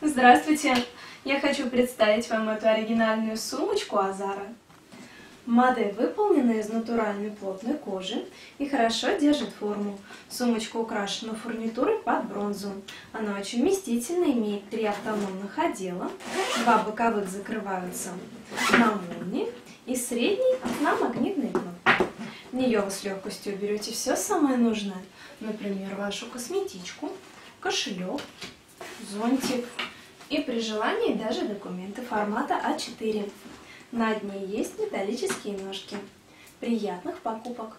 Здравствуйте! Я хочу представить вам эту оригинальную сумочку Азара. Модель выполнена из натуральной плотной кожи и хорошо держит форму. Сумочка украшена фурнитурой под бронзу. Она очень вместительна, имеет три автономных отдела. Два боковых закрываются на молнии и средний на магнитный кнопки. В нее вы с легкостью берете все самое нужное, например, вашу косметичку, кошелек, зонтик и при желании даже документы формата А4. На дне есть металлические ножки. Приятных покупок!